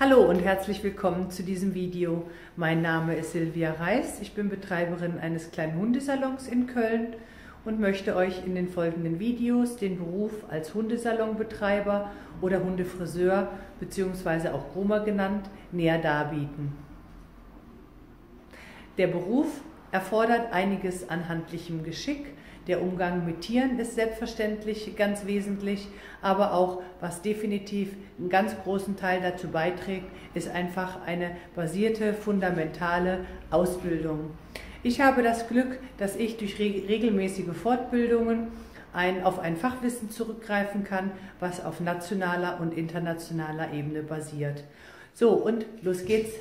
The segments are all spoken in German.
Hallo und herzlich willkommen zu diesem Video. Mein Name ist Silvia Reis. Ich bin Betreiberin eines kleinen Hundesalons in Köln und möchte euch in den folgenden Videos den Beruf als Hundesalonbetreiber oder Hundefriseur bzw. auch Groomer genannt näher darbieten. Der Beruf erfordert einiges an handlichem Geschick, der Umgang mit Tieren ist selbstverständlich ganz wesentlich, aber auch was definitiv einen ganz großen Teil dazu beiträgt, ist einfach eine basierte, fundamentale Ausbildung. Ich habe das Glück, dass ich durch regelmäßige Fortbildungen ein, auf ein Fachwissen zurückgreifen kann, was auf nationaler und internationaler Ebene basiert. So, und los geht's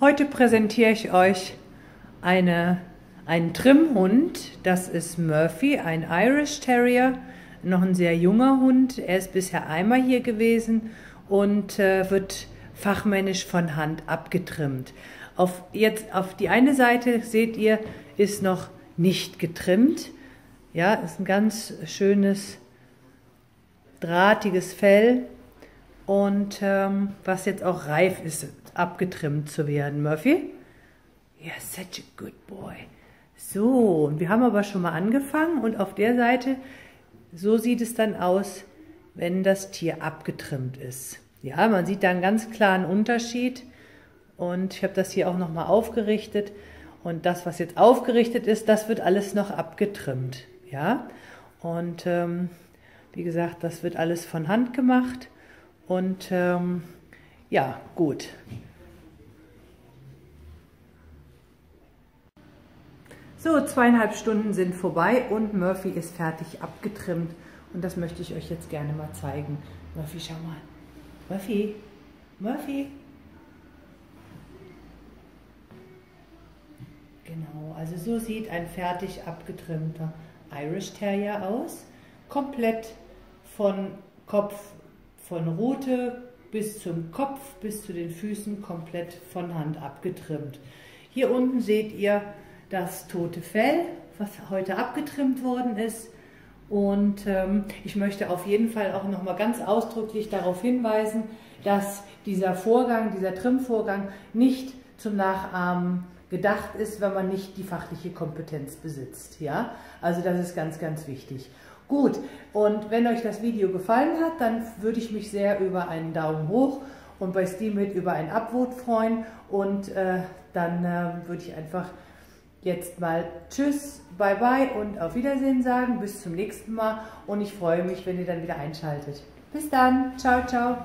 Heute präsentiere ich euch eine, einen Trimhund. Das ist Murphy, ein Irish Terrier, noch ein sehr junger Hund. Er ist bisher einmal hier gewesen und äh, wird fachmännisch von Hand abgetrimmt. Auf, jetzt auf die eine Seite seht ihr, ist noch nicht getrimmt. Ja, ist ein ganz schönes, drahtiges Fell und ähm, was jetzt auch reif ist abgetrimmt zu werden. Murphy? You're such a good boy. So, und wir haben aber schon mal angefangen und auf der Seite, so sieht es dann aus, wenn das Tier abgetrimmt ist. Ja, man sieht da einen ganz klaren Unterschied und ich habe das hier auch nochmal aufgerichtet und das, was jetzt aufgerichtet ist, das wird alles noch abgetrimmt. Ja, und ähm, wie gesagt, das wird alles von Hand gemacht und ähm, ja, gut. So, zweieinhalb Stunden sind vorbei und Murphy ist fertig abgetrimmt. Und das möchte ich euch jetzt gerne mal zeigen. Murphy, schau mal. Murphy, Murphy. Genau, also so sieht ein fertig abgetrimmter Irish Terrier aus. Komplett von Kopf, von Rute bis zum Kopf, bis zu den Füßen komplett von Hand abgetrimmt. Hier unten seht ihr das tote Fell, was heute abgetrimmt worden ist. Und ähm, ich möchte auf jeden Fall auch nochmal ganz ausdrücklich darauf hinweisen, dass dieser Vorgang, dieser Trimmvorgang nicht zum Nachahmen gedacht ist, wenn man nicht die fachliche Kompetenz besitzt. Ja? Also das ist ganz, ganz wichtig. Gut, und wenn euch das Video gefallen hat, dann würde ich mich sehr über einen Daumen hoch und bei Steamit über ein Upvote freuen und äh, dann äh, würde ich einfach jetzt mal Tschüss, Bye Bye und auf Wiedersehen sagen. Bis zum nächsten Mal und ich freue mich, wenn ihr dann wieder einschaltet. Bis dann. Ciao, ciao.